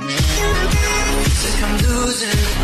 like I'm losing.